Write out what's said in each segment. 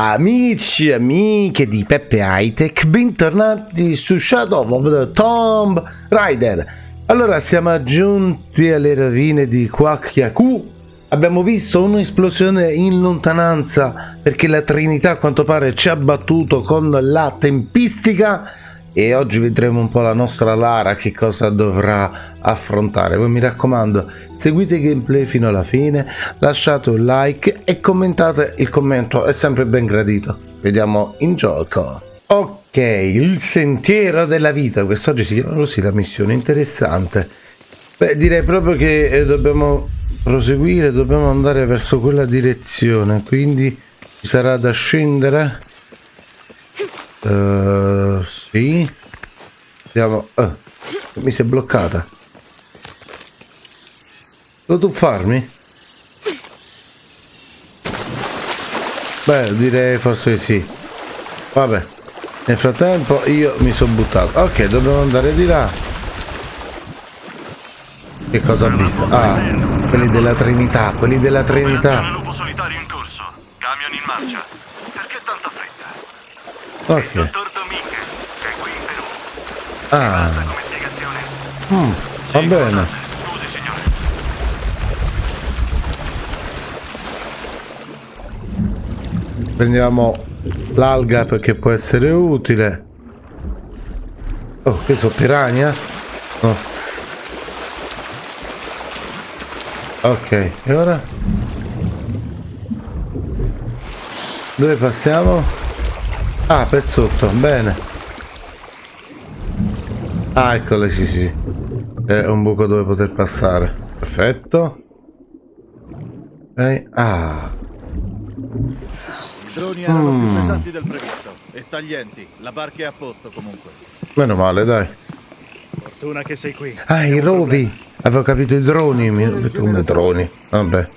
Amici e amiche di Peppe Hightech, bentornati su Shadow of the Tomb Raider. Allora siamo giunti alle rovine di Kwakyaku. Abbiamo visto un'esplosione in lontananza perché la Trinità a quanto pare ci ha battuto con la tempistica e oggi vedremo un po' la nostra Lara che cosa dovrà affrontare. Poi mi raccomando, seguite il gameplay fino alla fine, lasciate un like e commentate il commento, è sempre ben gradito. Vediamo in gioco. Ok, il sentiero della vita, quest'oggi si chiama così la missione, interessante. Beh, direi proprio che eh, dobbiamo proseguire, dobbiamo andare verso quella direzione, quindi ci sarà da scendere Uh, sì. Andiamo. Uh, mi si è bloccata. Devo tuffarmi? Beh, direi forse sì. Vabbè. Nel frattempo io mi sono buttato. Ok, dobbiamo andare di là. Che cosa ha visto? Ah, quelli della Trinità, quelli della Trinità. lupo solitario in corso. Camion in marcia. Perché? Ok. Dottor è qui in Perù. Ah, come spiegazione. mm, va bene. Scusi, signore. Prendiamo l'alga perché può essere utile. Oh, che so, piranha? No. Ok, e ora? Dove passiamo? Ah, per sotto, bene. Ah, eccole, sì, sì. È un buco dove poter passare. Perfetto. Ok, ah. I droni erano più pesanti del previsto e taglienti. La barca è a posto comunque. Meno male, dai. Fortuna che sei qui. Ah, i rovi! Avevo capito i droni, mi ho detto come droni. Vabbè.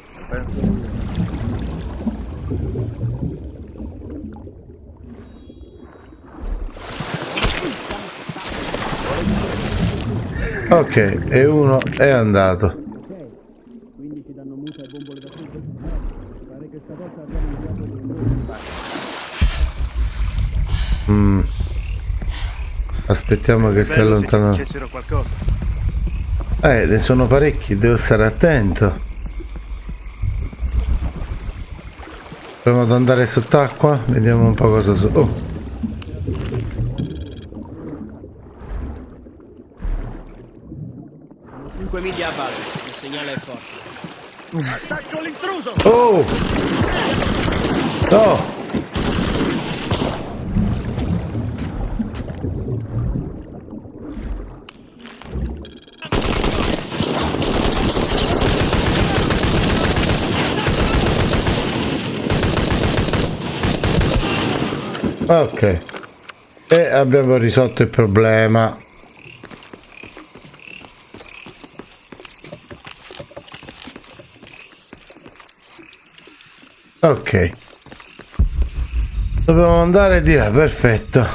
Ok, e uno è andato. Mm. Aspettiamo che si allontanano. Eh, ne sono parecchi, devo stare attento. Proviamo ad andare sott'acqua, vediamo un po' cosa so. Oh, 5 miglia a base, il segnale è forte. Attacco l'intruso! oh! No! Ok. E abbiamo risolto il problema. Ok. Dobbiamo andare di là, perfetto.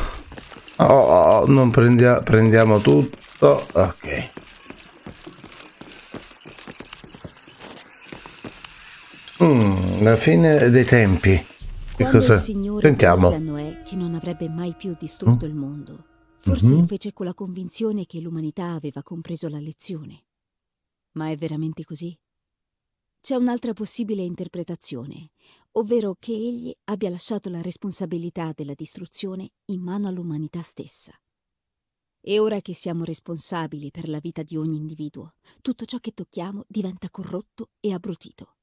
Oh, oh, oh, non prendia- prendiamo tutto. Ok. Mm, la fine dei tempi. Che cosa? Sentiamo. disse a Noè che non avrebbe mai più distrutto Mm. il mondo, forse Mhm. lo fece con la convinzione che l'umanità aveva compreso la lezione. Ma è veramente così? C'è un'altra possibile interpretazione, ovvero che egli abbia lasciato la responsabilità della distruzione in mano all'umanità stessa. E ora che siamo responsabili per la vita di ogni individuo, tutto ciò che tocchiamo diventa corrotto e abbrutito.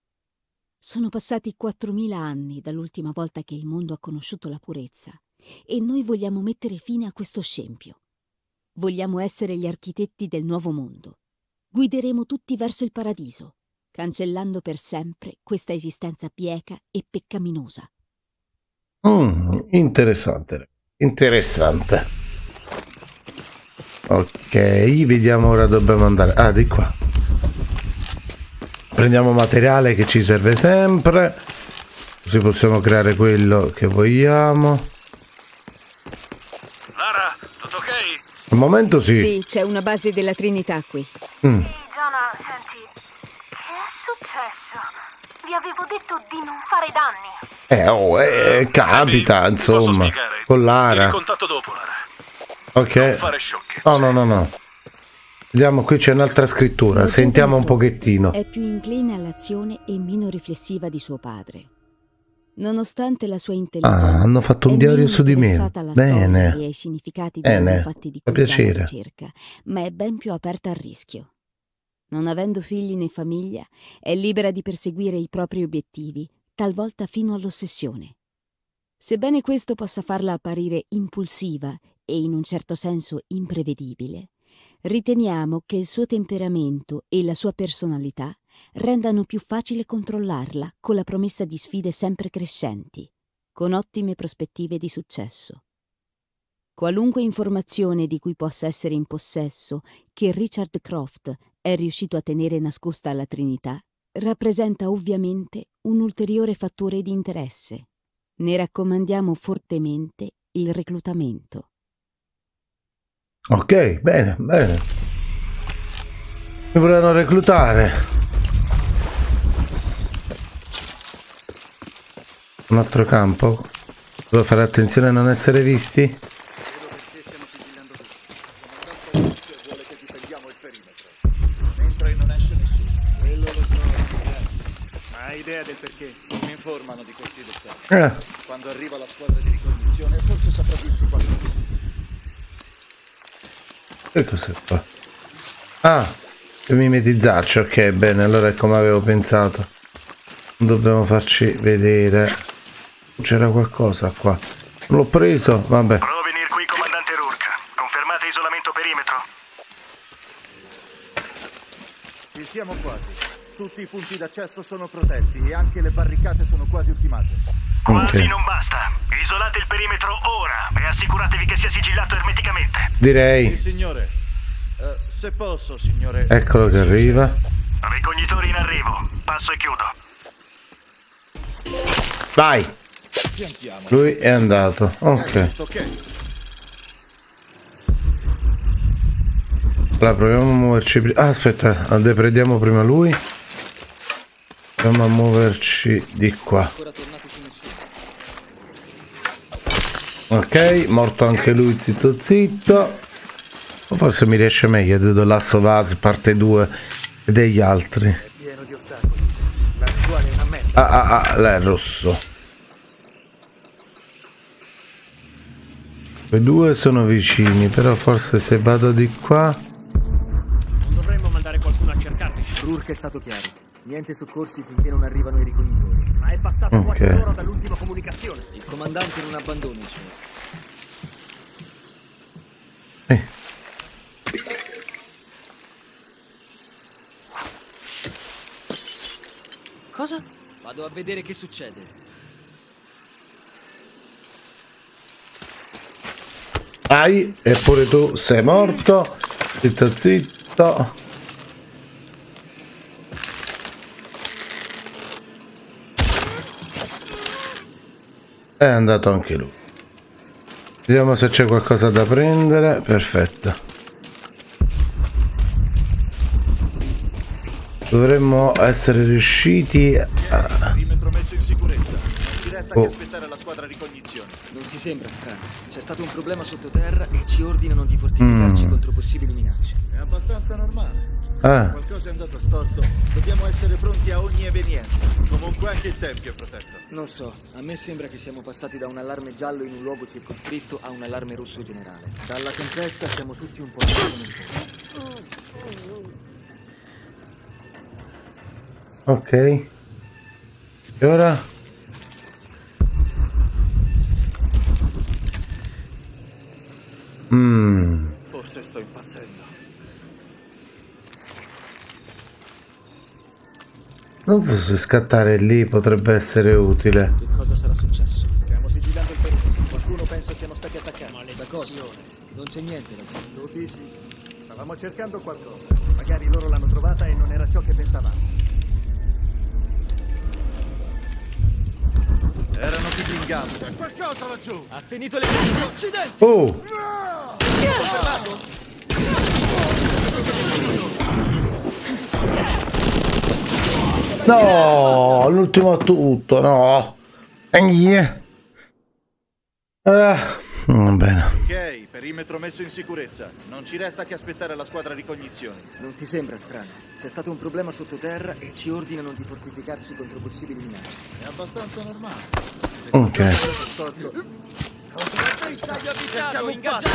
Sono passati 4.000 anni dall'ultima volta che il mondo ha conosciuto la purezza e noi vogliamo mettere fine a questo scempio. Vogliamo essere gli architetti del nuovo mondo. Guideremo tutti verso il paradiso, cancellando per sempre questa esistenza bieca e peccaminosa. Mm, interessante. Interessante. Ok, vediamo ora dobbiamo andare. Ah, di qua. Prendiamo materiale che ci serve sempre. Così possiamo creare quello che vogliamo. Lara, tutto ok? Al momento sì. c'è una base della Trinità qui. Mm, Giona, senti, che è successo? Vi avevo detto di non fare danni. Eh, oh, eh, capita, insomma. Con Lara. Ok. No, no, no, no. Vediamo, qui c'è un'altra scrittura. Sentiamo un pochettino. È più incline all'azione e meno riflessiva di suo padre. Nonostante la sua intelligenza, Ah, hanno fatto un diario su di me. Bene. Bene. di Fa piacere. ricerca, ma è ben più aperta al rischio. Non avendo figli né famiglia, è libera di perseguire i propri obiettivi, talvolta fino all'ossessione. Sebbene questo possa farla apparire impulsiva e in un certo senso imprevedibile, riteniamo che il suo temperamento e la sua personalità rendano più facile controllarla con la promessa di sfide sempre crescenti, con ottime prospettive di successo. Qualunque informazione di cui possa essere in possesso che Richard Croft è riuscito a tenere nascosta alla Trinità rappresenta ovviamente un ulteriore fattore di interesse. Ne raccomandiamo fortemente il reclutamento. Ok, bene, bene. Mi volevano reclutare. Un altro campo. Devo fare attenzione a non essere visti. Eh, Quando arriva la squadra di ricognizione, forse saprà dirci qualcosa. che cos'è qua? Ah, per mimetizzarci. Ok, bene, allora è come avevo pensato. Non dobbiamo farci vedere. C'era qualcosa qua. L'ho preso, vabbè. Provo a venire qui, comandante Rourke. Confermate isolamento perimetro? Ci siamo quasi. Tutti i punti d'accesso sono protetti e anche le barricate sono quasi ultimate. Quasi Ok, non basta. Isolate il perimetro ora e assicuratevi che sia sigillato ermeticamente. Sì, direi. signore. Eh, se posso, signore. Eccolo che arriva. Ricognitori in arrivo. Passo e chiudo. Vai. Lui è andato. Ok. Allora proviamo a muoverci prima. Ah, aspetta, deprediamo prima lui. Proviamo a muoverci di qua. Ok, morto anche lui, zitto zitto. O forse mi riesce meglio di The Last of Us parte 2 e degli altri. Pieno di ostacoli. La visuale è una merda. Ah, ah, ah, là è rosso. Quei due sono vicini, però forse se vado di qua... Non dovremmo mandare qualcuno a cercarli. Rourke è stato chiaro. Niente soccorsi finché non arrivano i ricognitori. Ma è passata Ok. quasi un'ora dall'ultima comunicazione. Il comandante non abbandona i suoi. Eh, Cosa? Vado a vedere che succede. Ai, eppure tu sei morto. Zitto zitto. È andato anche lui. Vediamo se c'è qualcosa da prendere. Perfetto. Dovremmo essere riusciti a... Oh. che aspettare la squadra ricognizione. Non ti sembra strano? C'è stato un problema sottoterra e ci ordinano di fortificarci Mm. contro possibili minacce. È abbastanza normale. Ah, Qualcosa è andato storto. Dobbiamo essere pronti a ogni evenienza. Comunque anche il tempio è protetto. Non so, a me sembra che siamo passati da un allarme giallo in un luogo circoscritto a un allarme rosso generale. Dalla tempesta siamo tutti un po' ok. E ora? Mmm. Forse sto impazzendo. Non so se scattare lì potrebbe essere utile. Che cosa sarà successo? Stiamo sigillando il perimetro. Qualcuno pensa siamo stati attaccati. Maledizione. Non c'è niente da fare. Lo dici? Stavamo cercando qualcosa. Magari loro l'hanno trovata e non era ciò che pensavamo. Erano tutti in gamba. C'è qualcosa laggiù! Ha finito l'esercito occidente! Oh! No, l'ultimo tutto, no. Ah, va bene. Ok, perimetro messo in sicurezza. Non ci resta che aspettare la squadra ricognizioni. Non ti sembra strano? C'è stato un problema sottoterra e ci ordinano di fortificarci contro possibili minacce. È abbastanza normale. Ok. Cerchiamo un fatto.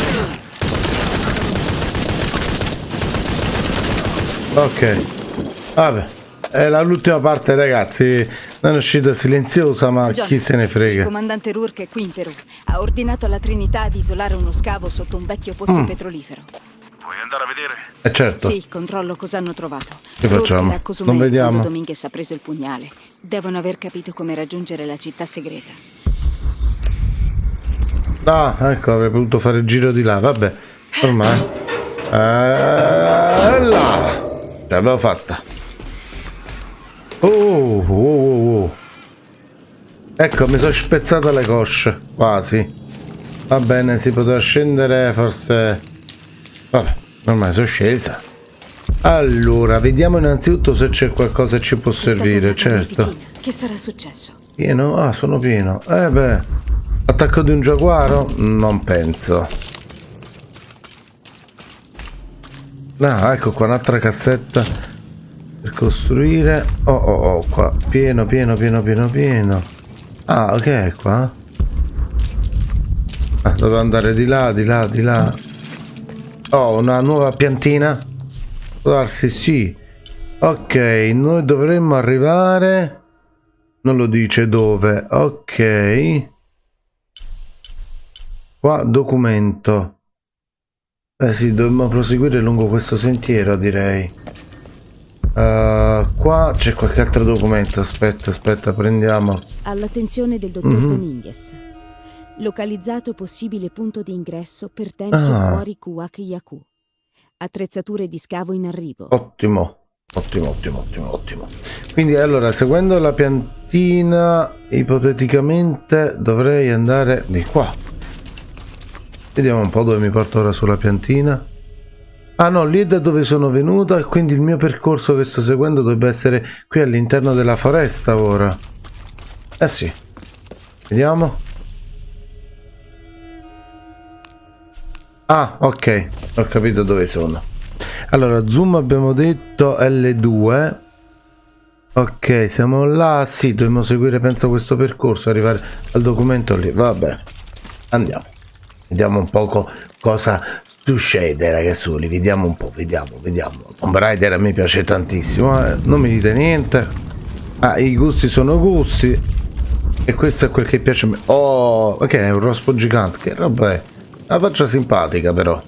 Ok. Vabbè. È la- l'ultima parte, ragazzi. Non è uscita silenziosa, ma John, chi se ne Il frega. comandante Rourke è qui in Perù. Ha ordinato alla Trinità di isolare uno scavo sotto un vecchio pozzo Mm. petrolifero. Puoi andare a vedere? Eh certo. Sì, controllo cosa hanno trovato. Che facciamo? Cozumel Non vediamo. Dominguez ha preso il pugnale. Devono aver capito come raggiungere la città segreta. Ah, ecco, avrei potuto fare il giro di là. Vabbè. Ormai. Eh, là. Ce l'abbiamo fatta. Oh, oh, oh, oh. Ecco, mi sono spezzata le cosce. Quasi. Va bene, si poteva scendere forse... Vabbè, ormai sono scesa. Allora, vediamo innanzitutto se c'è qualcosa che ci può servire, certo. Che sarà successo? Pieno? Ah, sono pieno. Eh beh. Attacco di un giaguaro? Non penso. Ah, ecco qua un'altra cassetta costruire. Oh, oh, oh, qua. Pieno, pieno, pieno, pieno, pieno. Ah, ok, qua. Ah, dovevo andare di là, di là, di là. Oh, una nuova piantina? Può darsi, sì. Ok, noi dovremmo arrivare... Non lo dice dove. Ok. Qua documento. Eh sì, dobbiamo proseguire lungo questo sentiero, direi. Uh, qua c'è qualche altro documento. Aspetta, aspetta, prendiamo. All'attenzione del dottor Mhm. Dominguez. Localizzato possibile punto di ingresso per tempio Ah. fuori Kuwak Yaku. Attrezzature di scavo in arrivo. Ottimo. Ottimo, ottimo, ottimo, ottimo. Quindi allora, seguendo la piantina, ipoteticamente dovrei andare di qua. Vediamo un po' dove mi porta ora sulla piantina. Ah no, lì è da dove sono venuta quindi il mio percorso che sto seguendo dovrebbe essere qui all'interno della foresta ora. Eh sì. Vediamo. Ah, ok. Ho capito dove sono. Allora, zoom abbiamo detto L2. Ok, siamo là. Sì, dobbiamo seguire, penso, questo percorso, arrivare al documento lì. Va bene. Andiamo. Vediamo un poco cosa succede, ragazzoli. Vediamo un po', vediamo, vediamo. Tomb Raider a me piace tantissimo. eh. Non mi dite niente. Ah, i gusti sono gusti. E questo è quel che piace a me. Oh, ok, è un rospo gigante. Che roba è? Una faccia simpatica, però.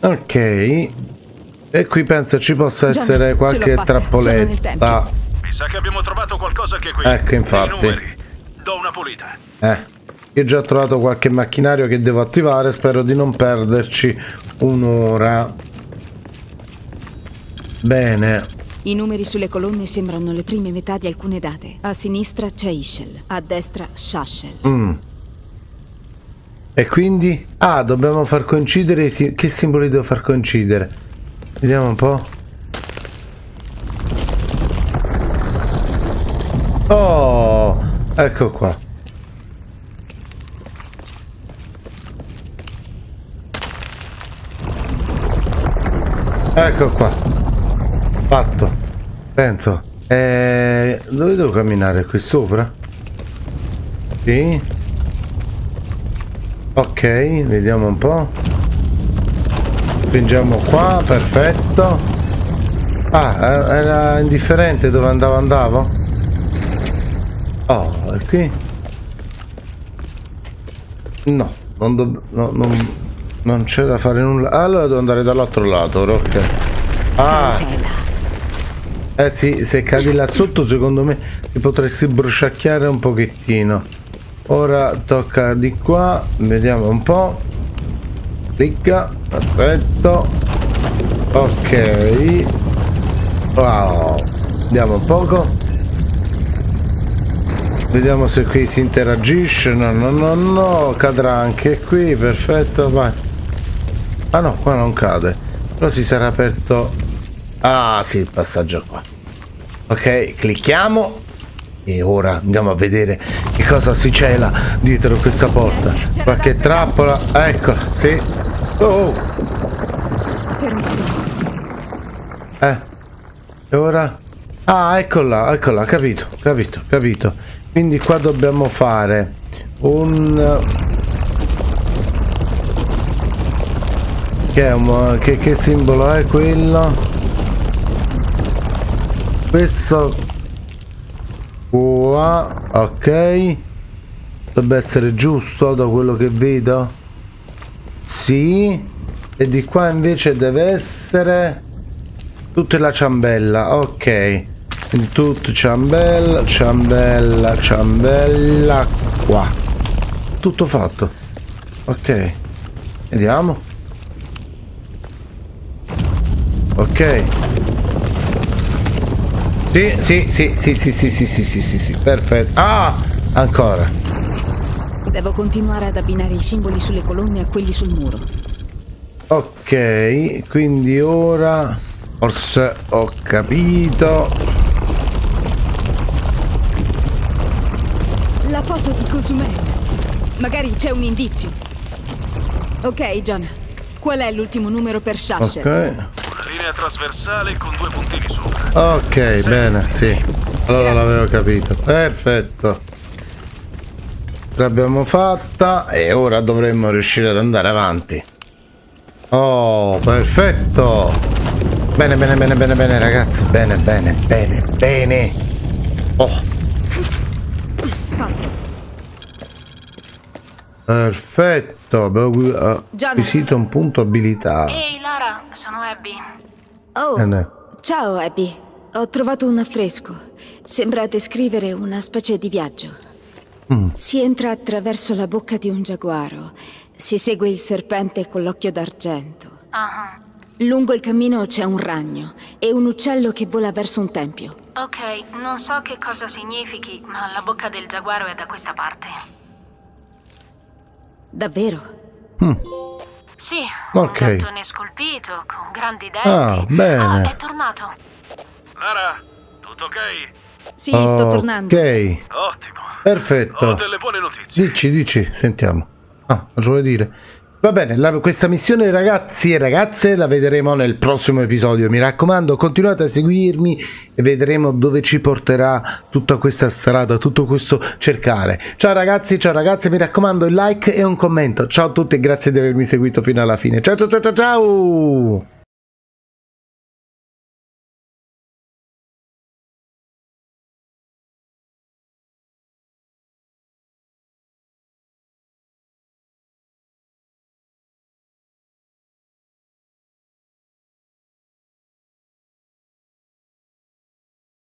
Ok. E qui penso ci possa Già, essere qualche trappoletta. Mi sa che abbiamo trovato qualcosa che qui. Ecco, infatti. numeri. Do una pulita. Eh. Io già ho trovato qualche macchinario che devo attivare. Spero di non perderci un'ora. Bene. I numeri sulle colonne sembrano le prime metà di alcune date. A sinistra c'è Ishel, a destra Shashel. Mm. E quindi? Ah, dobbiamo far coincidere i si- Che simboli devo far coincidere? Vediamo un po'. Oh, ecco qua. Ecco qua. Fatto. Penso. Eh, dove devo camminare? Qui sopra? Sì. Ok, vediamo un po'. Spingiamo qua, perfetto. Ah, eh, era indifferente dove andavo andavo? Oh, e qui? No, non, do- no, non, non c'è da fare nulla. Allora devo andare dall'altro lato, ok. Ah, eh sì, se cadi là sotto secondo me ti potresti bruciacchiare un pochettino. Ora tocca di qua, vediamo un po'. Clicca, perfetto. Ok. Wow. Vediamo un poco. Vediamo se qui si interagisce. No, no, no, no. Cadrà anche qui. Perfetto, vai. Ah no, qua non cade. Però si sarà aperto. Ah sì, il passaggio qua. Ok, clicchiamo. E ora andiamo a vedere che cosa si cela dietro questa porta. Qualche trappola. Eccola, sì. Oh, eh. E ora? Ah, eccola, eccola, capito, capito, capito. Quindi qua dobbiamo fare un... Che, un- che, che simbolo è quello? Questo qua, ok. Dovrebbe essere giusto da quello che vedo. Sì. E di qua invece deve essere tutta la ciambella, ok. Quindi tutto ciambella, ciambella, ciambella qua. Tutto fatto. Ok. Vediamo. Ok. Sì, sì, sì, sì, sì, sì, sì, sì, sì, sì, sì, perfetto. Ah, ancora. Devo continuare ad abbinare i simboli sulle colonne a quelli sul muro. Ok, quindi ora forse ho capito. La foto di Cozumel. Magari c'è un indizio. Ok, John. Qual è l'ultimo numero per Shasher? Ok. Linea trasversale con due puntini sopra. Ok, bene, sì. Allora l'avevo capito. Perfetto. L'abbiamo fatta e ora dovremmo riuscire ad andare avanti. Oh, perfetto. Bene, bene, bene, bene, bene, ragazzi. Bene, bene, bene, bene. Oh. Perfetto. Abbiamo eh, acquisito un punto abilità. Ehi Lara, sono Abby. Oh, Bene. ciao Abby. Ho trovato un affresco. Sembra descrivere una specie di viaggio. Mm. Si entra attraverso la bocca di un giaguaro. Si segue il serpente con l'occhio d'argento. Ah, Lungo il cammino c'è un ragno e un uccello che vola verso un tempio. ok, non so che cosa significhi, ma la bocca del giaguaro è da questa parte. Davvero? Mm. Sì, Ok. un gattone scolpito, con grandi denti. Ah, bene. Ah, è tornato. Lara, tutto ok? Sì, sto tornando. Ok, Ottimo. perfetto. Ho delle buone notizie. Dici, dici, sentiamo. Ah, cosa vuoi dire? Va bene, la- questa missione ragazzi e ragazze la vedremo nel prossimo episodio. Mi raccomando, continuate a seguirmi e vedremo dove ci porterà tutta questa strada, tutto questo cercare. Ciao ragazzi, ciao ragazze, mi raccomando il like e un commento. Ciao a tutti e grazie di avermi seguito fino alla fine. Ciao ciao ciao ciao ciao!